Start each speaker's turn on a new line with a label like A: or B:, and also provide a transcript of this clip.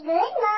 A: good